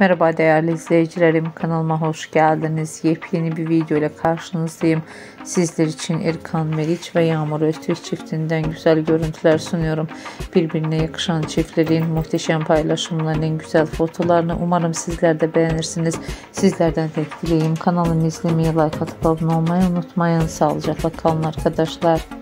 Merhaba değerli izleyicilerim kanalıma hoş geldiniz. Yepyeni bir video ile karşınızdayım. Sizler için Erkan Meriç ve Yağmur Öztürk çiftinden güzel görüntüler sunuyorum. Birbirine yakışan çiftlerin muhteşem paylaşımlarının güzel fotolarını umarım sizler de beğenirsiniz. Sizlerden tek dileğim kanalımı izlemeyi, like atıp abone olmayı unutmayın. Sağlıcakla kalın arkadaşlar.